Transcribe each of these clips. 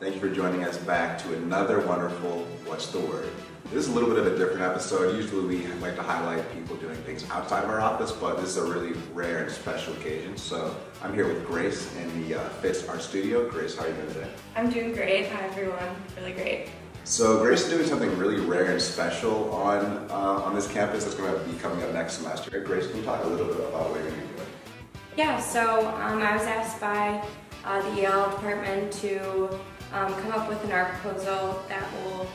Thank you for joining us back to another wonderful What's the Word? This is a little bit of a different episode. Usually we like to highlight people doing things outside of our office, but this is a really rare and special occasion. So I'm here with Grace in the uh, Art Studio. Grace, how are you doing today? I'm doing great. Hi everyone. Really great. So Grace is doing something really rare and special on uh, on this campus that's going to be coming up next semester. Grace, can you talk a little bit about what you're going to be doing? Yeah, so um, I was asked by uh, the EL department to um, come up with an art proposal that will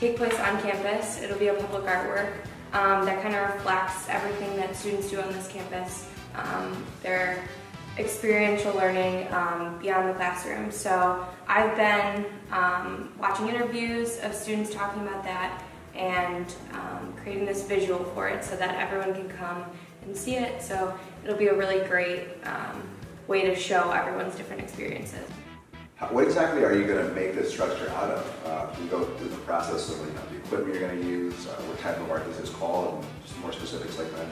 take place on campus. It'll be a public artwork um, that kind of reflects everything that students do on this campus. Um, their experiential learning um, beyond the classroom. So I've been um, watching interviews of students talking about that and um, creating this visual for it so that everyone can come and see it. So it'll be a really great um, way to show everyone's different experiences. What exactly are you going to make this structure out of? Uh, you go through the process of you know, the equipment you're going to use, uh, what type of art this is called, and just more specifics like that?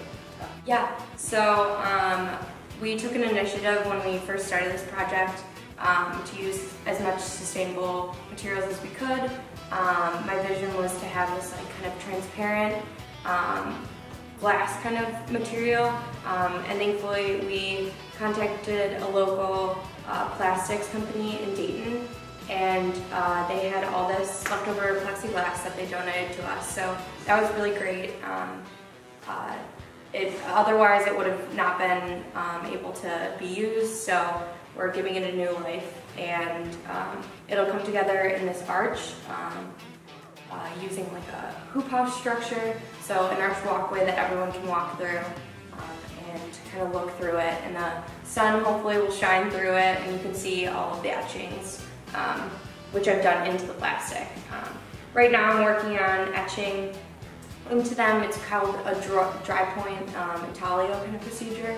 Yeah, so um, we took an initiative when we first started this project um, to use as much sustainable materials as we could. Um, my vision was to have this like kind of transparent um, glass kind of material um, and thankfully we contacted a local uh, plastics company in Dayton and uh, they had all this leftover plexiglass that they donated to us so that was really great. Um, uh, it, otherwise it would have not been um, able to be used so we're giving it a new life and um, it'll come together in this arch um, uh, using like a hoop house structure, so an arch walkway that everyone can walk through um, and kind of look through it. And the sun hopefully will shine through it and you can see all of the etchings, um, which I've done into the plastic. Um, right now I'm working on etching into them. It's called a dry point um, intaglio kind of procedure.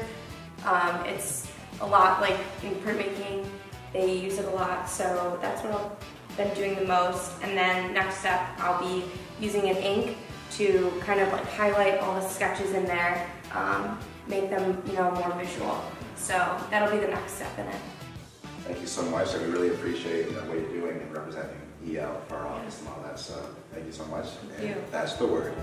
Um, it's a lot like in printmaking, they use it a lot, so that's what I've been doing the most. And then next step, I'll be using an ink to kind of like highlight all the sketches in there, um, make them, you know, more visual. So that'll be the next step in it. Thank you so much. I really appreciate what you're doing and representing EL for our office and all that. So thank you so much. And. That's the word.